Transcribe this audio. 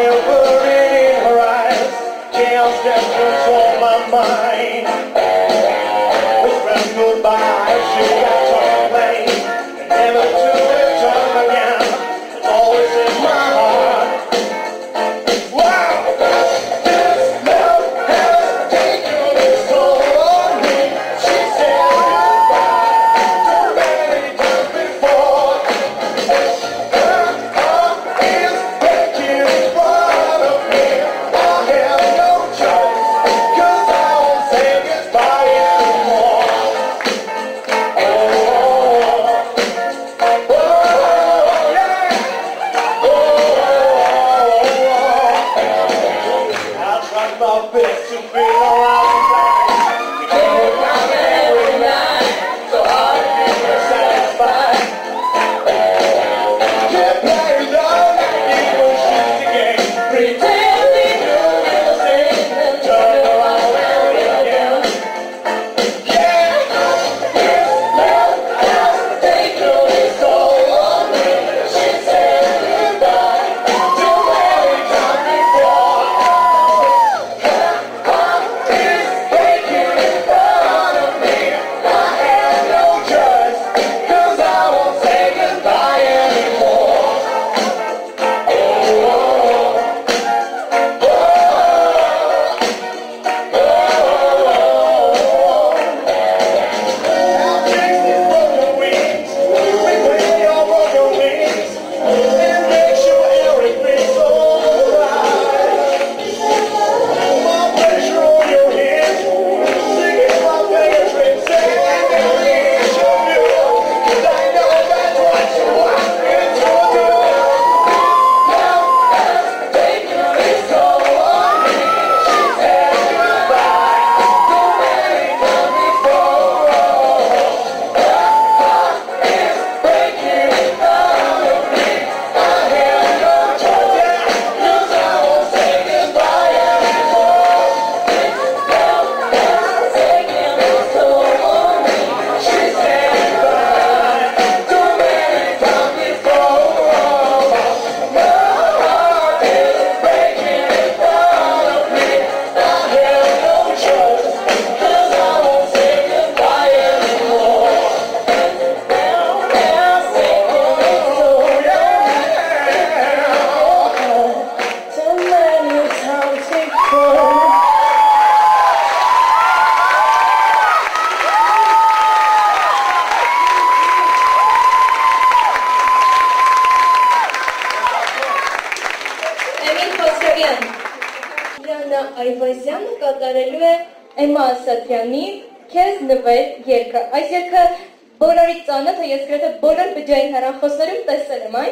Fire burning in her eyes, chaos that controls my mind. my best to be around. Սարգսյան։ Լիանա Այվազյանը կատարելու է Էմա Ասատրյանի «Քեզ նվեր» երգը։ Այս երգը բոլորի ծանոթ է, ես գրեթե բոլոր բջջային հեռախոսներում տեսել եմ այն։